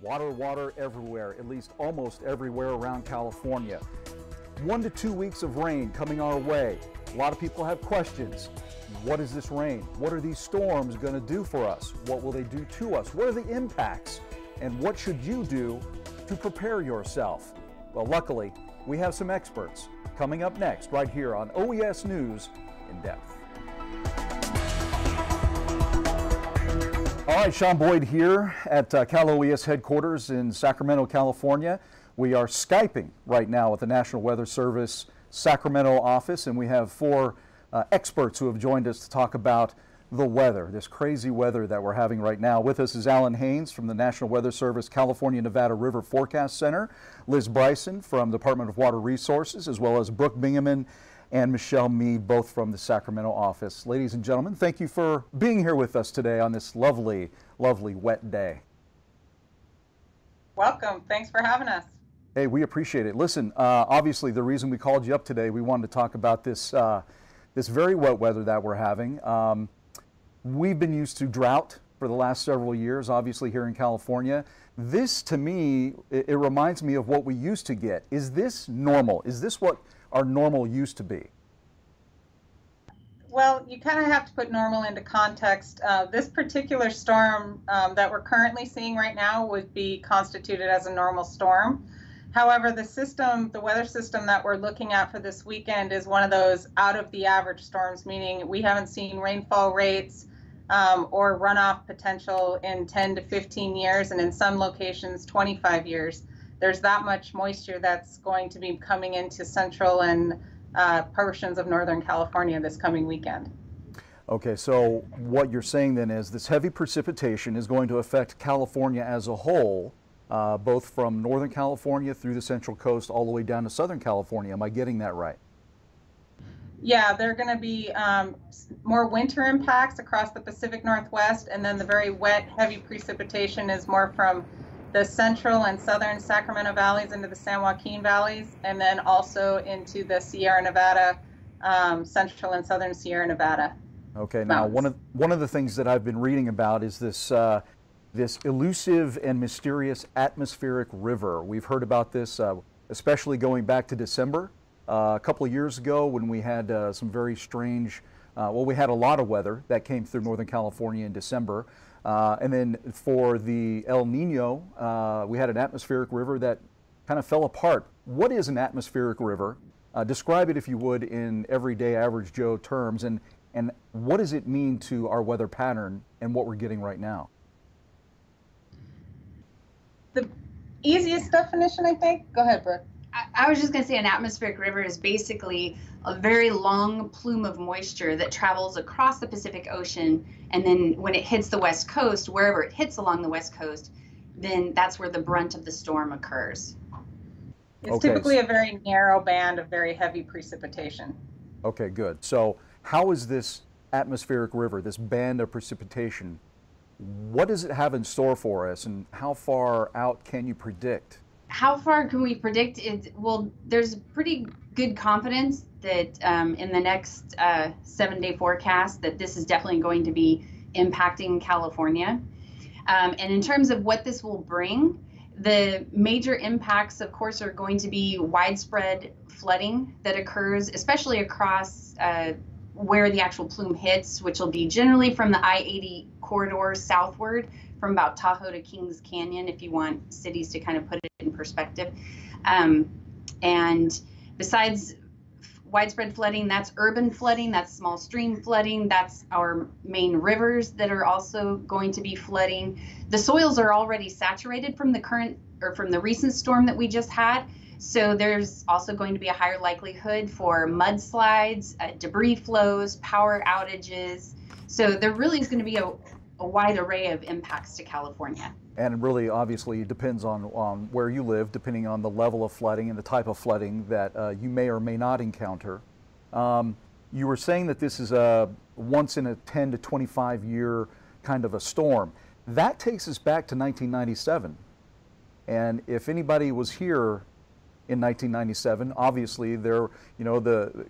Water, water everywhere, at least almost everywhere around California. One to two weeks of rain coming our way. A lot of people have questions. What is this rain? What are these storms going to do for us? What will they do to us? What are the impacts? And what should you do to prepare yourself? Well, luckily, we have some experts coming up next right here on OES News in Depth. All right, Sean Boyd here at uh, Cal OES headquarters in Sacramento, California. We are Skyping right now at the National Weather Service Sacramento office, and we have four uh, experts who have joined us to talk about the weather, this crazy weather that we're having right now. With us is Alan Haynes from the National Weather Service California Nevada River Forecast Center, Liz Bryson from Department of Water Resources, as well as Brooke Bingaman and Michelle Mead, both from the Sacramento office. Ladies and gentlemen, thank you for being here with us today on this lovely, lovely wet day. Welcome. Thanks for having us. Hey, we appreciate it. Listen, uh, obviously, the reason we called you up today, we wanted to talk about this, uh, this very wet weather that we're having. Um, we've been used to drought for the last several years, obviously, here in California. This, to me, it, reminds me of what we used to get. Is this normal? Is this what our normal used to be? Well, you kind of have to put normal into context. Uh, this particular storm um, that we're currently seeing right now would be constituted as a normal storm. However, the system, the weather system that we're looking at for this weekend is one of those out of the average storms, meaning we haven't seen rainfall rates um, or runoff potential in 10 to 15 years, and in some locations, 25 years there's that much moisture that's going to be coming into central and uh, portions of Northern California this coming weekend. Okay, so what you're saying then is this heavy precipitation is going to affect California as a whole, uh, both from Northern California through the Central Coast all the way down to Southern California. Am I getting that right? Yeah, there are going to be um, more winter impacts across the Pacific Northwest, and then the very wet, heavy precipitation is more from the central and southern Sacramento valleys into the San Joaquin valleys, and then also into the Sierra Nevada, um, central and southern Sierra Nevada. Okay, now one of one of the things that I've been reading about is this uh, this elusive and mysterious atmospheric river. We've heard about this, uh, especially going back to December uh, a couple of years ago when we had uh, some very strange. Uh, well, we had a lot of weather that came through Northern California in December. Uh, and then for the El Nino, uh, we had an atmospheric river that kind of fell apart. What is an atmospheric river? Describe it, if you would, in everyday average Joe terms, and, and what does it mean to our weather pattern and what we're getting right now? The easiest definition, I think. Go ahead, Brooke. I, was just going to say an atmospheric river is basically a very long plume of moisture that travels across the Pacific Ocean. And then when it hits the West Coast, wherever it hits along the West Coast, then that's where the brunt of the storm occurs. It's okay. typically a very narrow band of very heavy precipitation. Okay, good. So, how is this atmospheric river, this band of precipitation, what does it have in store for us, and how far out can you predict? How far can we predict it? Well, there's pretty good confidence that um, in the next uh, seven day forecast that this is definitely going to be impacting California. Um, and in terms of what this will bring, the major impacts, of course, are going to be widespread flooding that occurs, especially across uh, where the actual plume hits, which will be generally from the I 80 corridor southward from about Tahoe to Kings Canyon, if you want cities to kind of put it in perspective. Um, and besides widespread flooding, that's urban flooding, that's small stream flooding, that's our main rivers that are also going to be flooding. The soils are already saturated from the current or from the recent storm that we just had. So there's also going to be a higher likelihood for mudslides, uh, debris flows, power outages. So there really is going to be a, a wide array of impacts to California. And really, obviously, depends on, on where you live, depending on the level of flooding and the type of flooding that uh, you may or may not encounter. Um, you were saying that this is a once in a 10 to 25 year kind of a storm. That takes us back to 1997. And if anybody was here in 1997, obviously there, you know, the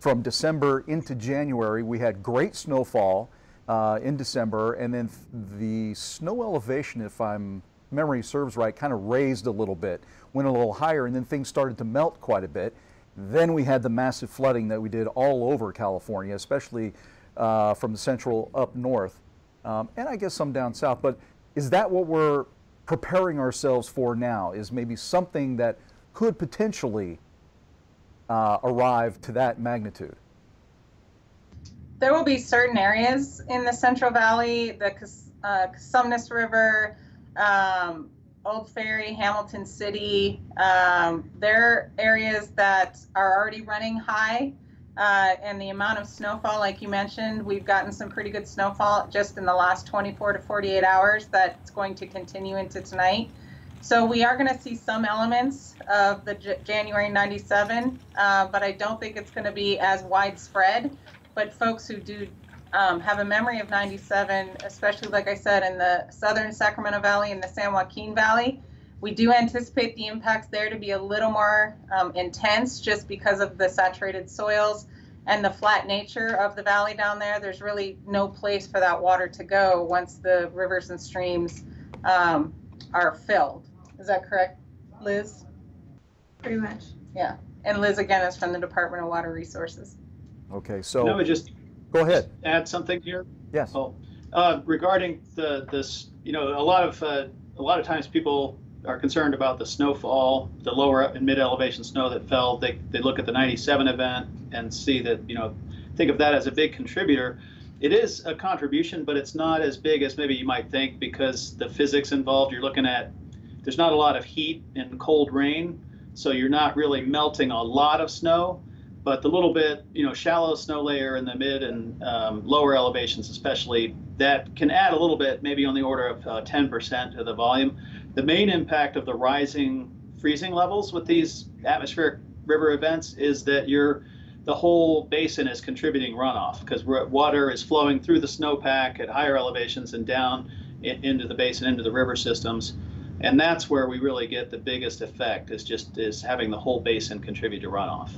from December into January, we had great snowfall uh, in December, and then the snow elevation, if I'm memory serves right, kind of raised a little bit, went a little higher, and then things started to melt quite a bit. Then we had the massive flooding that we did all over California, especially uh, from the central up north, um, and I guess some down south. But is that what we're preparing ourselves for now? Is maybe something that could potentially uh, arrive to that magnitude? There will be certain areas in the Central Valley, the uh, River, um, Ord Ferry, Hamilton City. Um, they're areas that are already running high. Uh, and the amount of snowfall, like you mentioned, we've gotten some pretty good snowfall just in the last 24 to 48 hours that's going to continue into tonight. So we are going to see some elements of the J January 97, uh, but I don't think it's going to be as widespread. But folks who do um, have a memory of 97, especially like I said, in the southern Sacramento Valley and the San Joaquin Valley. We do anticipate the impacts there to be a little more um, intense just because of the saturated soils and the flat nature of the valley down there. There's really no place for that water to go once the rivers and streams um, are filled. Is that correct, Liz? Pretty much. Yeah. And Liz again is from the Department of Water Resources. Okay, so. No, just Go ahead. Add something here. Yes. Oh, uh, regarding the this, you know, a lot of uh, a lot of times people are concerned about the snowfall, the lower and mid elevation snow that fell. They they look at the 97 event and see that you know think of that as a big contributor. It is a contribution, but it's not as big as maybe you might think because the physics involved. You're looking at there's not a lot of heat and cold rain, so you're not really melting a lot of snow but the little bit, you know, shallow snow layer in the mid and um, lower elevations, especially, that can add a little bit, maybe on the order of uh, 10% to the volume. The main impact of the rising freezing levels with these atmospheric river events is that you're the whole basin is contributing runoff because water is flowing through the snowpack at higher elevations and down in, into the basin, into the river systems. And that's where we really get the biggest effect is just is having the whole basin contribute to runoff.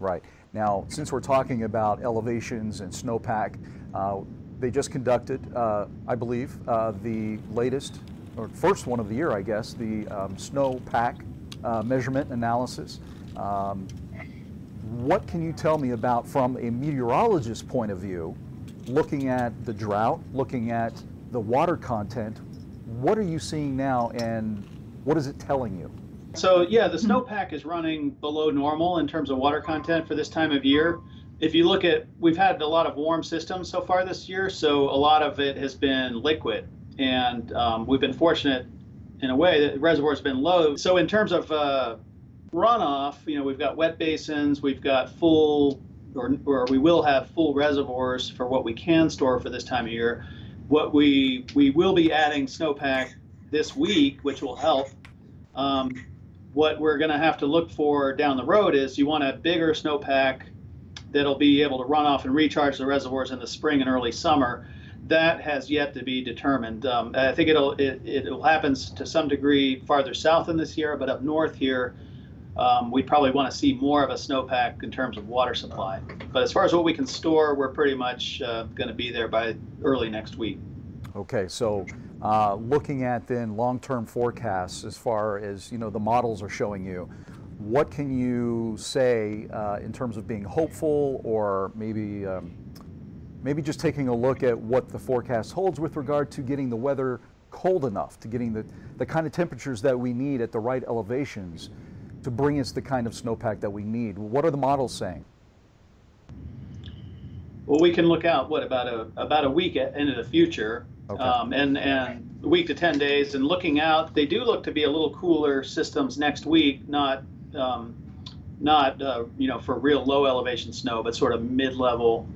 Right. Now, since we're talking about elevations and snowpack, uh, they just conducted, uh, I believe, uh, the latest, or first one of the year, I guess, the um, snowpack uh, measurement analysis. Um, what can you tell me about, from a meteorologist's point of view, looking at the drought, looking at the water content, what are you seeing now and what is it telling you? So yeah, the snowpack is running below normal in terms of water content for this time of year. If you look at, we've had a lot of warm systems so far this year, so a lot of it has been liquid, and um, we've been fortunate in a way that the reservoir's been low. So in terms of uh, runoff, you know, we've got wet basins, we've got full, or, or we will have full reservoirs for what we can store for this time of year. What we we will be adding snowpack this week, which will help. Um, what we're going to have to look for down the road is you want a bigger snowpack that'll be able to run off and recharge the reservoirs in the spring and early summer. That has yet to be determined. Um, I think it'll it, it'll happen to some degree farther south in this year, but up north here, um, we probably want to see more of a snowpack in terms of water supply. But as far as what we can store, we're pretty much uh, going to be there by early next week. Okay, so uh, looking at then long-term forecasts as far as you know the models are showing you, what can you say uh, in terms of being hopeful or maybe um, maybe just taking a look at what the forecast holds with regard to getting the weather cold enough, to getting the, the kind of temperatures that we need at the right elevations to bring us the kind of snowpack that we need. What are the models saying? Well, we can look out what about a about a week into the future Okay. Um, and and week to 10 days. And looking out, they do look to be a little cooler systems next week, not um, not uh, you know for real low elevation snow, but sort of mid level.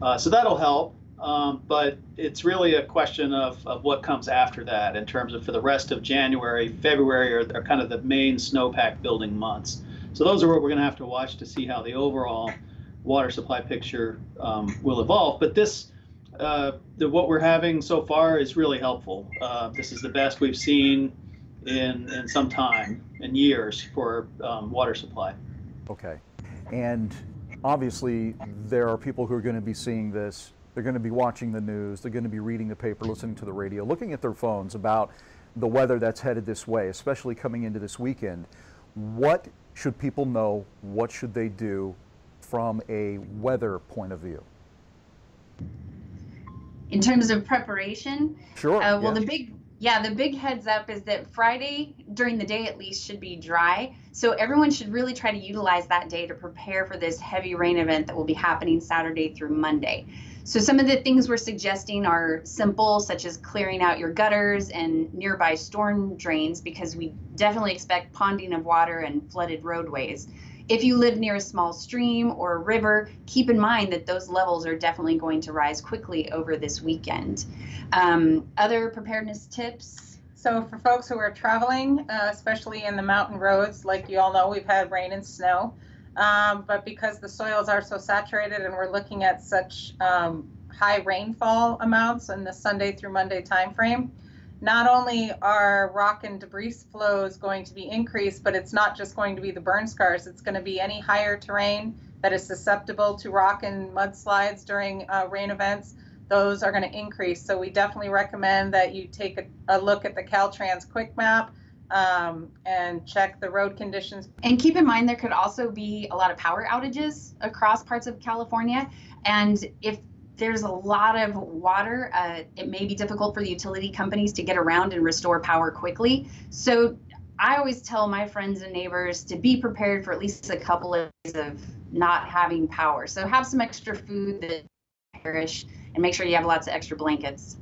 Uh, so that'll help. Um, but it's really a question of, of what comes after that in terms of for the rest of January, February are, are kind of the main snowpack building months. So those are what we're going to have to watch to see how the overall water supply picture um, will evolve. But this uh, the, what we're having so far is really helpful. Uh, this is the best we've seen in, in some time, in years, for um, water supply. Okay. And obviously, there are people who are going to be seeing this. They're going to be watching the news. They're going to be reading the paper, listening to the radio, looking at their phones about the weather that's headed this way, especially coming into this weekend, what should people know? What should they do from a weather point of view? In terms of preparation, Sure. uh, well, yeah. the big yeah, the big heads up is that Friday during the day at least should be dry. So everyone should really try to utilize that day to prepare for this heavy rain event that will be happening Saturday through Monday. So some of the things we're suggesting are simple, such as clearing out your gutters and nearby storm drains, because we definitely expect ponding of water and flooded roadways. If you live near a small stream or a river, keep in mind that those levels are definitely going to rise quickly over this weekend. Um, other preparedness tips? So for folks who are traveling, uh, especially in the mountain roads, like you all know, we've had rain and snow. Um, but because the soils are so saturated and we're looking at such um, high rainfall amounts in the Sunday through Monday timeframe, not only are rock and debris flows going to be increased, but it's not just going to be the burn scars. It's going to be any higher terrain that is susceptible to rock and mudslides during uh, rain events. Those are going to increase. So we definitely recommend that you take a, a look at the Caltrans Quick Map um, and check the road conditions. And keep in mind there could also be a lot of power outages across parts of California. And if there's a lot of water, uh, it may be difficult for the utility companies to get around and restore power quickly. So I always tell my friends and neighbors to be prepared for at least a couple of days of not having power. So have some extra food that perish and make sure you have lots of extra blankets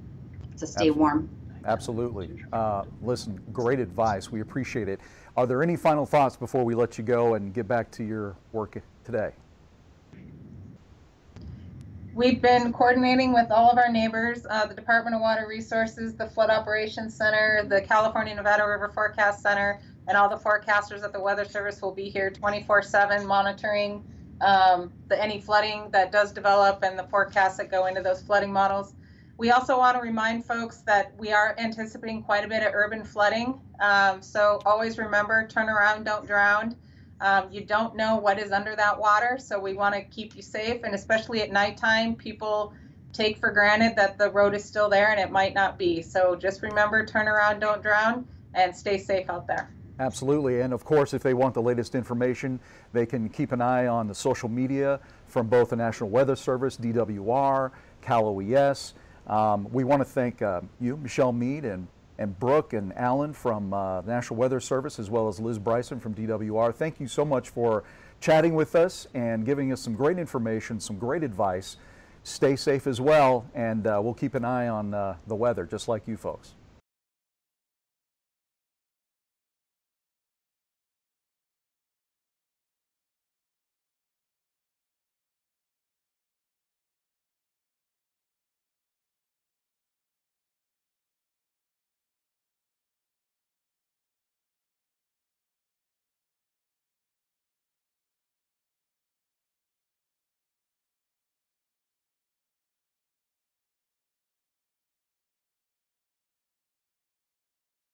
to stay Absolutely. warm. Absolutely. Uh, listen, great advice. We appreciate it. Are there any final thoughts before we let you go and get back to your work today? We've been coordinating with all of our neighbors, uh, the Department of Water Resources, the Flood Operations Center, the California Nevada River Forecast Center, and all the forecasters at the Weather Service will be here 24/7 monitoring um, the any flooding that does develop and the forecasts that go into those flooding models. We also want to remind folks that we are anticipating quite a bit of urban flooding. Um, so always remember, turn around, don't drown. Um, you don't know what is under that water, so we want to keep you safe. And especially at nighttime, people take for granted that the road is still there and it might not be. So just remember, turn around, don't drown, and stay safe out there. Absolutely. And of course, if they want the latest information, they can keep an eye on the social media from both the National Weather Service, DWR, Cal OES. Um, we want to thank uh, you, Michelle Mead, and, and Brooke and Alan from uh, National Weather Service, as well as Liz Bryson from DWR. Thank you so much for chatting with us and giving us some great information, some great advice. Stay safe as well, and uh, we'll keep an eye on uh, the weather, just like you folks.